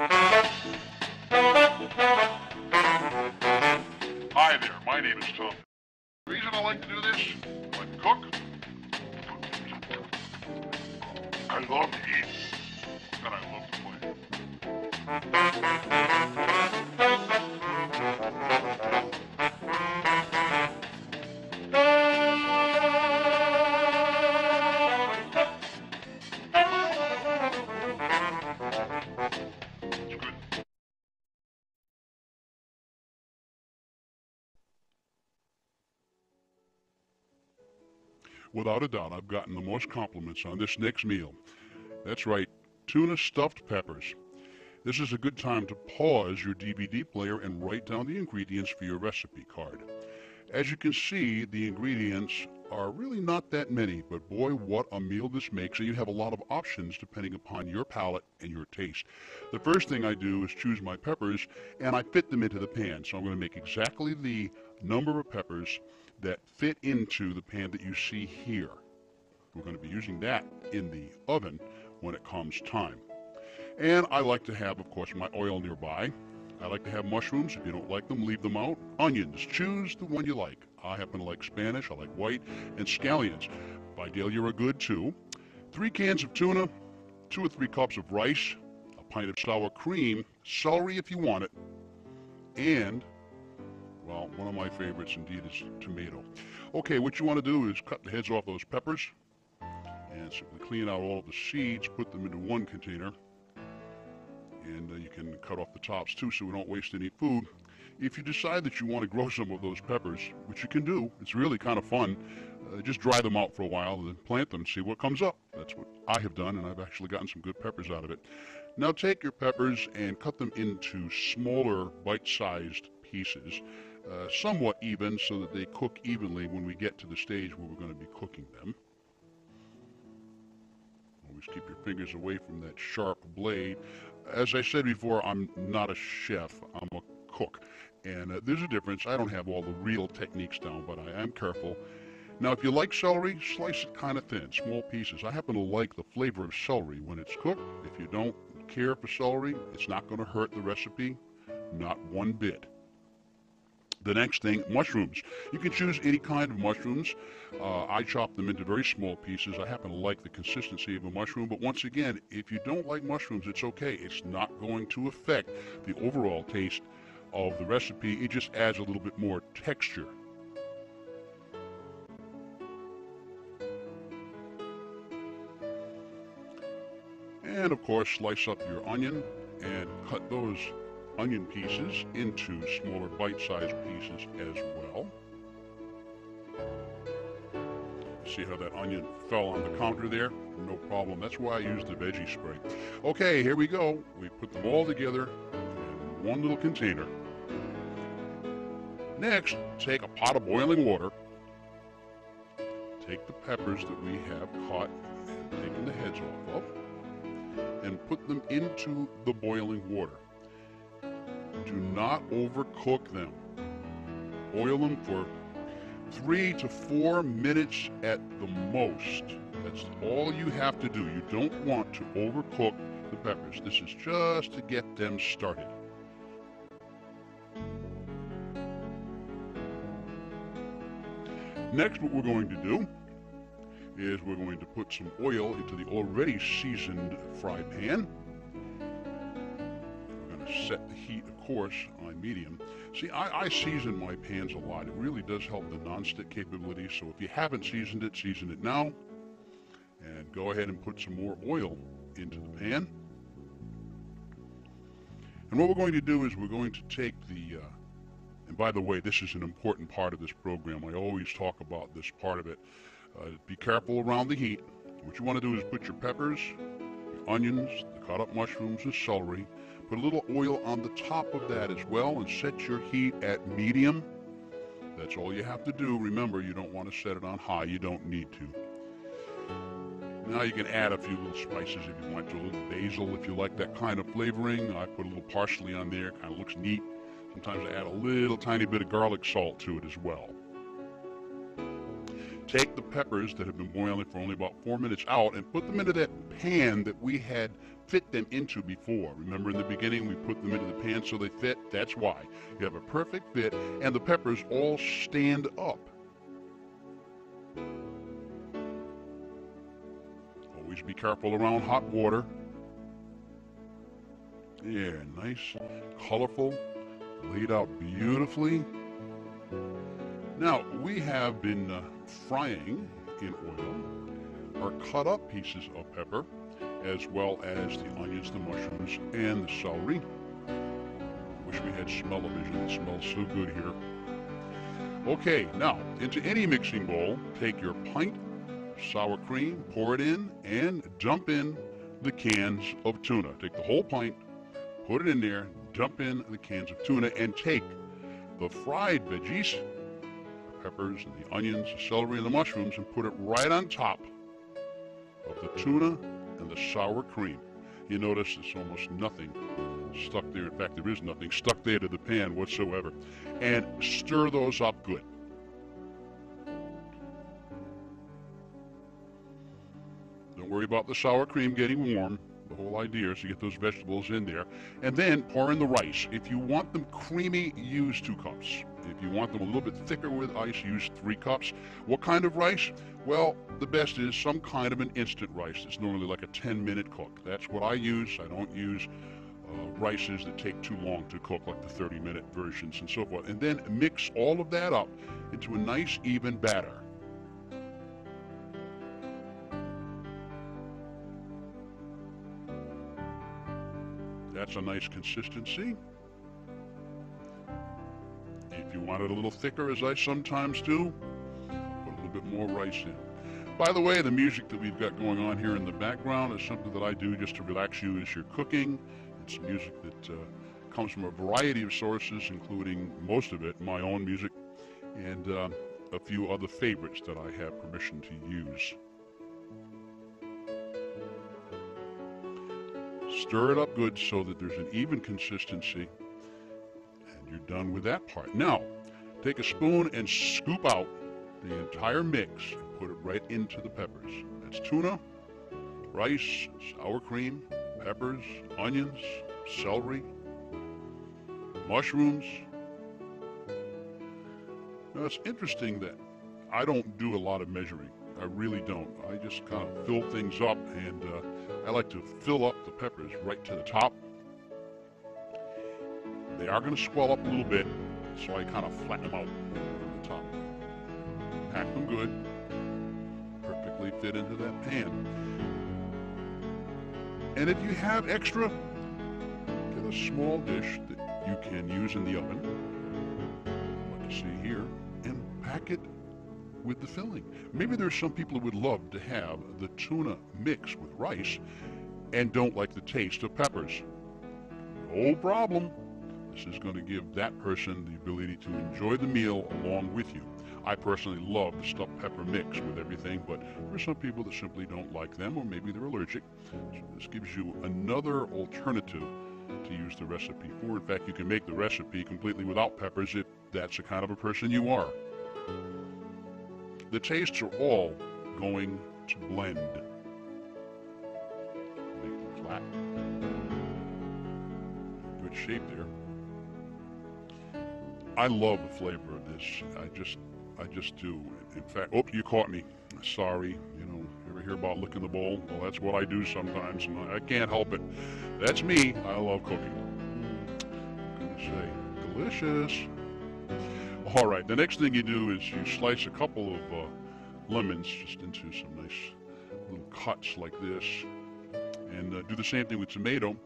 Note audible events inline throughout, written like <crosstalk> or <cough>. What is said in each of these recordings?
Hi there, my name is Tom. The reason I like to do this, I cook. I love to eat, and I love to play. Without a doubt, I've gotten the most compliments on this next meal. That's right, tuna stuffed peppers. This is a good time to pause your DVD player and write down the ingredients for your recipe card. As you can see, the ingredients are really not that many, but boy, what a meal this makes, and you have a lot of options depending upon your palate and your taste. The first thing I do is choose my peppers, and I fit them into the pan. So I'm going to make exactly the number of peppers that fit into the pan that you see here. We're going to be using that in the oven when it comes time. And I like to have, of course, my oil nearby. I like to have mushrooms. If you don't like them, leave them out. Onions, choose the one you like. I happen to like Spanish, I like white, and scallions. Vidalia are good too. Three cans of tuna, two or three cups of rice, a pint of sour cream, celery if you want it, and, well, one of my favorites indeed is tomato. Okay, what you want to do is cut the heads off those peppers and simply clean out all of the seeds, put them into one container and uh, you can cut off the tops too so we don't waste any food. If you decide that you want to grow <laughs> some of those peppers, which you can do, it's really kind of fun, uh, just dry them out for a while and then plant them and see what comes up. That's what I have done and I've actually gotten some good peppers out of it. Now take your peppers and cut them into smaller bite-sized pieces, uh, somewhat even so that they cook evenly when we get to the stage where we're going to be cooking them. Always keep your fingers away from that sharp blade as I said before, I'm not a chef, I'm a cook. And uh, there's a difference. I don't have all the real techniques down, but I am careful. Now, if you like celery, slice it kind of thin, small pieces. I happen to like the flavor of celery when it's cooked. If you don't care for celery, it's not going to hurt the recipe, not one bit. The next thing, mushrooms. You can choose any kind of mushrooms. Uh, I chop them into very small pieces. I happen to like the consistency of a mushroom, but once again, if you don't like mushrooms, it's okay. It's not going to affect the overall taste of the recipe. It just adds a little bit more texture. And of course, slice up your onion and cut those onion pieces into smaller bite-sized pieces as well. See how that onion fell on the counter there? No problem. That's why I use the veggie spray. Okay, here we go. We put them all together in one little container. Next, take a pot of boiling water. Take the peppers that we have caught and taken the heads off of and put them into the boiling water. Do not overcook them. Boil them for three to four minutes at the most. That's all you have to do. You don't want to overcook the peppers. This is just to get them started. Next, what we're going to do is we're going to put some oil into the already seasoned fry pan. Set the heat, of course, on medium. See, I, I season my pans a lot. It really does help the nonstick capability. So if you haven't seasoned it, season it now. And go ahead and put some more oil into the pan. And what we're going to do is we're going to take the, uh, and by the way, this is an important part of this program. I always talk about this part of it. Uh, be careful around the heat. What you want to do is put your peppers, onions, the cut up mushrooms and celery, put a little oil on the top of that as well and set your heat at medium. That's all you have to do. Remember, you don't want to set it on high. You don't need to. Now you can add a few little spices if you want to. A little basil if you like that kind of flavoring. I put a little parsley on there. Kind of looks neat. Sometimes I add a little tiny bit of garlic salt to it as well. Take the peppers that have been boiling for only about four minutes out and put them into that pan that we had fit them into before. Remember in the beginning we put them into the pan so they fit? That's why. You have a perfect fit and the peppers all stand up. Always be careful around hot water. Yeah, nice, colorful, laid out beautifully. Now, we have been uh, frying in oil are cut up pieces of pepper, as well as the onions, the mushrooms, and the celery. Wish we had smell-o-vision. It smells so good here. Okay, now, into any mixing bowl, take your pint sour cream, pour it in, and dump in the cans of tuna. Take the whole pint, put it in there, dump in the cans of tuna, and take the fried veggies, peppers and the onions, the celery and the mushrooms, and put it right on top of the tuna and the sour cream. You notice there's almost nothing stuck there. In fact, there is nothing stuck there to the pan whatsoever. And stir those up good. Don't worry about the sour cream getting warm. The whole idea is to get those vegetables in there. And then pour in the rice. If you want them creamy, use two cups. If you want them a little bit thicker with ice, use three cups. What kind of rice? Well, the best is some kind of an instant rice. It's normally like a 10 minute cook. That's what I use. I don't use uh, rices that take too long to cook, like the 30 minute versions and so forth. And then mix all of that up into a nice even batter. That's a nice consistency. If you want it a little thicker, as I sometimes do, put a little bit more rice in. By the way, the music that we've got going on here in the background is something that I do just to relax you as you're cooking. It's music that uh, comes from a variety of sources, including most of it my own music and uh, a few other favorites that I have permission to use. Stir it up good so that there's an even consistency. You're done with that part. Now, take a spoon and scoop out the entire mix and put it right into the peppers. That's tuna, rice, sour cream, peppers, onions, celery, mushrooms. Now, it's interesting that I don't do a lot of measuring. I really don't. I just kind of fill things up, and uh, I like to fill up the peppers right to the top. They are going to swell up a little bit, so I kind of flatten them out on the top. Pack them good, perfectly fit into that pan. And if you have extra, get a small dish that you can use in the oven, like you see here, and pack it with the filling. Maybe there's some people who would love to have the tuna mix with rice and don't like the taste of peppers. No problem. Is going to give that person the ability to enjoy the meal along with you. I personally love the stuffed pepper mix with everything, but there are some people that simply don't like them, or maybe they're allergic. So this gives you another alternative to use the recipe for. In fact, you can make the recipe completely without peppers if that's the kind of a person you are. The tastes are all going to blend. Make them flat. Good shape there. I love the flavor of this. I just, I just do. In fact, oh, you caught me. Sorry. You know, ever hear about licking the bowl? Well, that's what I do sometimes, and I can't help it. That's me. I love cooking. Gonna say, delicious. All right, the next thing you do is you slice a couple of uh, lemons just into some nice little cuts like this. And uh, do the same thing with tomato.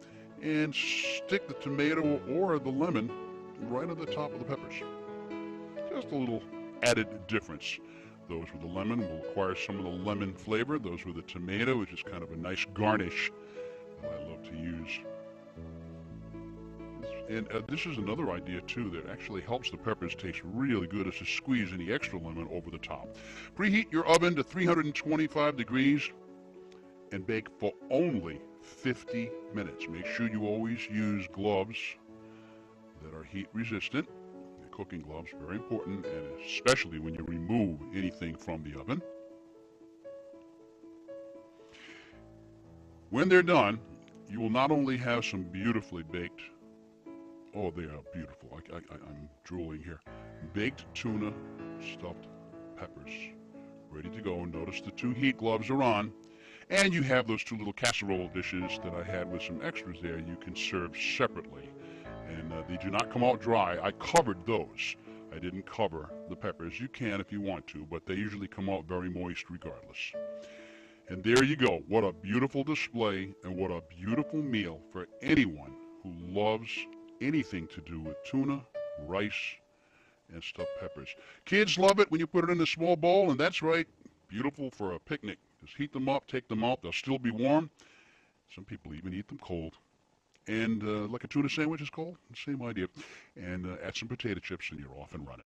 And stick the tomato or the lemon right on the top of the peppers. Just a little added difference. Those with the lemon will acquire some of the lemon flavor. Those with the tomato which is kind of a nice garnish I love to use. And uh, this is another idea too that actually helps the peppers taste really good is to squeeze any extra lemon over the top. Preheat your oven to 325 degrees and bake for only 50 minutes. Make sure you always use gloves that are heat resistant. The cooking gloves, very important, and especially when you remove anything from the oven. When they're done, you will not only have some beautifully baked, oh, they are beautiful. I, I'm drooling here. Baked tuna stuffed peppers ready to go. Notice the two heat gloves are on. And you have those two little casserole dishes that I had with some extras there you can serve separately. And uh, they do not come out dry. I covered those. I didn't cover the peppers. You can if you want to, but they usually come out very moist regardless. And there you go. What a beautiful display and what a beautiful meal for anyone who loves anything to do with tuna, rice, and stuffed peppers. Kids love it when you put it in a small bowl, and that's right, beautiful for a picnic. Just heat them up, take them out. They'll still be warm. Some people even eat them cold. And uh, like a tuna sandwich is called, same idea. And uh, add some potato chips, and you're off and running.